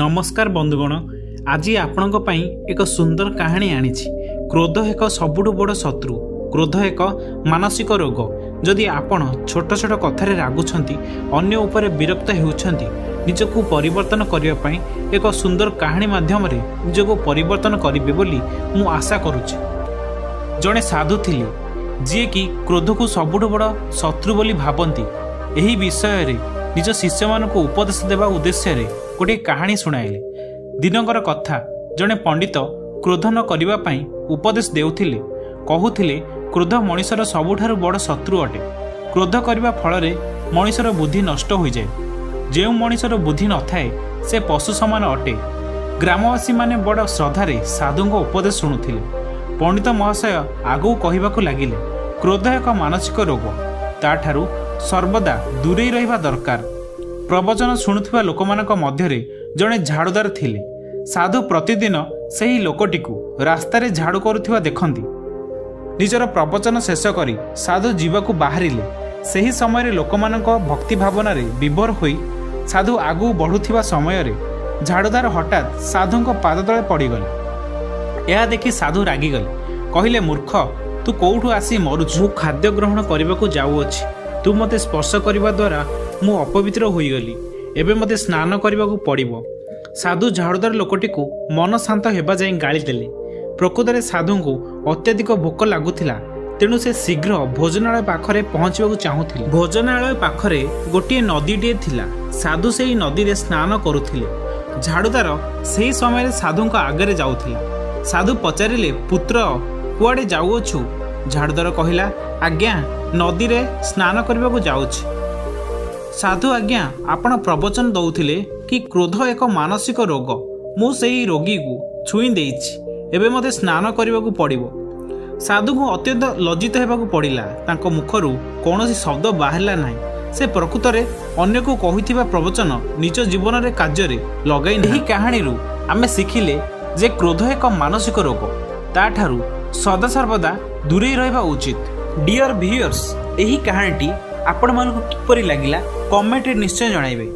ନମସ୍କାର ବନ୍ଧୁଗଣ ଆଜି ଆପଣଙ୍କ ପାଇଁ ଏକ ସୁନ୍ଦର କାହାଣୀ ଆଣିଛି। କ୍ରୋଧ ଏକ ସବୁଠୁ ବଡ଼ ଶତ୍ରୁ କ୍ରୋଧ ଏକ ମାନସିକ ରୋଗ। ଯଦି ଆପଣ ଛୋଟ ଛୋଟ କଥାରେ ରାଗୁଛନ୍ତି ଅନ୍ୟ ଉପରେ ବିରକ୍ତ ହେଉଛନ୍ତି ନିଜକୁ ପରିବର୍ତ୍ତନ କରିବା ପାଇଁ ଏକ ସୁନ୍ଦର କାହାଣୀ ମାଧ୍ୟମରେ ନିଜକୁ ପରିବର୍ତ୍ତନ କରିବେ ବୋଲି ମୁଁ ଆଶା କରୁଛି। ଜଣେ ସାଧୁ ଥିଲେ ଯିଏକି କ୍ରୋଧକୁ ସବୁଠୁ ବଡ଼ ଶତ୍ରୁ ବୋଲି ଭାବନ୍ତି। ଏହି ବିଷୟରେ ନିଜ ଶିଷ୍ୟମାନଙ୍କୁ ଉପଦେଶ ଦେବା ଉଦ୍ଦେଶ୍ୟରେ ଗୋଟିଏ କାହାଣୀ ଶୁଣାଇଲେ। ଦିନକର କଥା ଜଣେ ପଣ୍ଡିତ କ୍ରୋଧ ନ କରିବା ପାଇଁ ଉପଦେଶ ଦେଉଥିଲେ। କହୁଥିଲେ କ୍ରୋଧ ମଣିଷର ସବୁଠାରୁ ବଡ଼ ଶତ୍ରୁ ଅଟେ। କ୍ରୋଧ କରିବା ଫଳରେ ମଣିଷର ବୁଦ୍ଧି ନଷ୍ଟ ହୋଇଯାଏ। ଯେଉଁ ମଣିଷର ବୁଦ୍ଧି ନଥାଏ ସେ ପଶୁ ସମାନ ଅଟେ। ଗ୍ରାମବାସୀମାନେ ବଡ଼ ଶ୍ରଦ୍ଧାରେ ସାଧୁଙ୍କ ଉପଦେଶ ଶୁଣୁଥିଲେ। ପଣ୍ଡିତ ମହାଶୟ ଆଗକୁ କହିବାକୁ ଲାଗିଲେ କ୍ରୋଧ ଏକ ମାନସିକ ରୋଗ। ତାଠାରୁ ସର୍ବଦା ଦୂରେଇ ରହିବା ଦରକାର। ପ୍ରବଚନ ଶୁଣୁଥିବା ଲୋକମାନଙ୍କ ମଧ୍ୟରେ ଜଣେ ଝାଡ଼ୁଦାର ଥିଲେ। ସାଧୁ ପ୍ରତିଦିନ ସେହି ଲୋକଟିକୁ ରାସ୍ତାରେ ଝାଡ଼ୁ କରୁଥିବା ଦେଖନ୍ତି। ନିଜର ପ୍ରବଚନ ଶେଷ କରି ସାଧୁ ଯିବାକୁ ବାହାରିଲେ। ସେହି ସମୟରେ ଲୋକମାନଙ୍କ ଭକ୍ତି ଭାବନାରେ ବିଭୋର ହୋଇ ସାଧୁ ଆଗକୁ ବଢ଼ୁଥିବା ସମୟରେ ଝାଡ଼ୁଦାର ହଠାତ୍ ସାଧୁଙ୍କ ପାଦ ତଳେ ପଡ଼ିଗଲେ। ଏହା ଦେଖି ସାଧୁ ରାଗିଗଲେ। କହିଲେ ମୂର୍ଖ ତୁ କୋଉଠୁ ଆସି ମରୁଛୁ? ଖାଦ୍ୟ ଗ୍ରହଣ କରିବାକୁ ଯାଉଅଛି। ତୁ ମୋତେ ସ୍ପର୍ଶ କରିବା ଦ୍ୱାରା ମୁଁ ଅପବିତ୍ର ହୋଇଗଲି। ଏବେ ମୋତେ ସ୍ନାନ କରିବାକୁ ପଡ଼ିବ। ସାଧୁ ଝାଡ଼ୁଦାର ଲୋକଟିକୁ ମନ ଶାନ୍ତ ହେବା ଯାଇ ଗାଳି ଦେଲେ। ପ୍ରକୃତରେ ସାଧୁଙ୍କୁ ଅତ୍ୟଧିକ ଭୋକ ଲାଗୁଥିଲା। ତେଣୁ ସେ ଶୀଘ୍ର ଭୋଜନାଳୟ ପାଖରେ ପହଞ୍ଚିବାକୁ ଚାହୁଁଥିଲେ। ଭୋଜନାଳୟ ପାଖରେ ଗୋଟିଏ ନଦୀଟିଏ ଥିଲା। ସାଧୁ ସେହି ନଦୀରେ ସ୍ନାନ କରୁଥିଲେ। ଝାଡ଼ୁଦାର ସେହି ସମୟରେ ସାଧୁଙ୍କ ଆଗରେ ଯାଉଥିଲା। ସାଧୁ ପଚାରିଲେ ପୁତ୍ର କୁଆଡ଼େ ଯାଉଅଛୁ? ଝାଡ଼ୁଦାର କହିଲା ଆଜ୍ଞା ନଦୀରେ ସ୍ନାନ କରିବାକୁ ଯାଉଛି। ସାଧୁ ଆଜ୍ଞା ଆପଣ ପ୍ରବଚନ ଦଉଥିଲେ କି କ୍ରୋଧ ଏକ ମାନସିକ ରୋଗ। ମୁଁ ସେହି ରୋଗୀକୁ ଛୁଇଁ ଦେଇଛି। ଏବେ ମୋତେ ସ୍ନାନ କରିବାକୁ ପଡ଼ିବ। ସାଧୁଙ୍କୁ ଅତ୍ୟନ୍ତ ଲଜ୍ଜିତ ହେବାକୁ ପଡ଼ିଲା। ତାଙ୍କ ମୁଖରୁ କୌଣସି ଶବ୍ଦ ବାହାରିଲା ନାହିଁ। ସେ ପ୍ରକୃତରେ ଅନ୍ୟକୁ କହିଥିବା ପ୍ରବଚନ ନିଜ ଜୀବନରେ କାର୍ଯ୍ୟରେ ଲଗାଇ ଏହି କାହାଣୀରୁ ଆମେ ଶିଖିଲେ ଯେ କ୍ରୋଧ ଏକ ମାନସିକ ରୋଗ। ତାଠାରୁ ସଦାସର୍ବଦା ଦୂରେଇ ରହିବା ଉଚିତ। ଡିଅର ଭିୟର୍ସ ଏହି କାହାଣୀଟି ଆପଣମାନଙ୍କୁ କିପରି ଲାଗିଲା କମେଣ୍ଟରେ ନିଶ୍ଚୟ ଜଣାଇବେ।